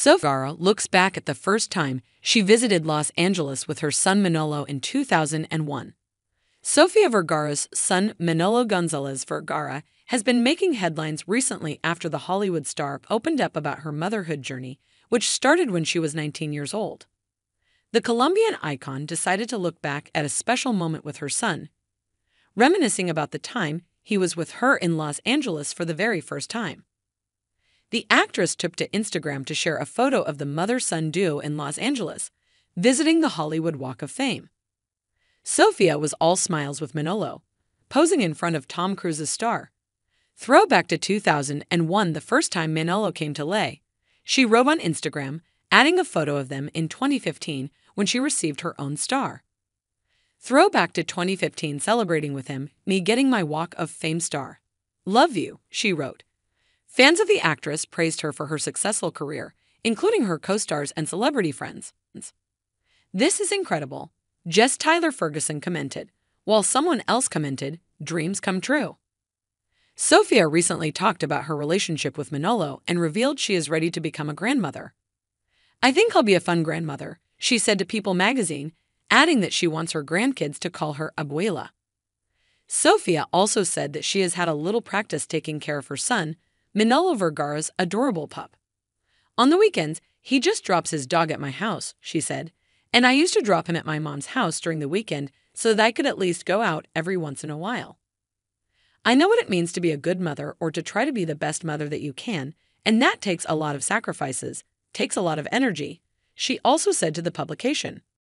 Sofia Vergara looks back at the first time she visited Los Angeles with her son Manolo in 2001. Sofia Vergara's son Manolo Gonzalez Vergara has been making headlines recently after the Hollywood star opened up about her motherhood journey, which started when she was 19 years old. The Colombian icon decided to look back at a special moment with her son, reminiscing about the time he was with her in Los Angeles for the very first time. The actress took to Instagram to share a photo of the mother son duo in Los Angeles, visiting the Hollywood Walk of Fame. Sofia was all smiles with Manolo, posing in front of Tom Cruise's star. Throwback to 2001, the first time Manolo came to LA. She wrote on Instagram, adding a photo of them in 2015 when she received her own star. Throwback to 2015, celebrating with him, me getting my Walk of Fame star. Love you, she wrote. Fans of the actress praised her for her successful career, including her co stars and celebrity friends. This is incredible, Jesse Tyler Ferguson commented, while someone else commented, Dreams come true. Sofia recently talked about her relationship with Manolo and revealed she is ready to become a grandmother. I think I'll be a fun grandmother, she said to People magazine, adding that she wants her grandkids to call her abuela. Sofia also said that she has had a little practice taking care of her son, Manolo Vergara's adorable pup. On the weekends, he just drops his dog at my house, she said, and I used to drop him at my mom's house during the weekend so that I could at least go out every once in a while. I know what it means to be a good mother or to try to be the best mother that you can, and that takes a lot of sacrifices, takes a lot of energy, she also said to the publication.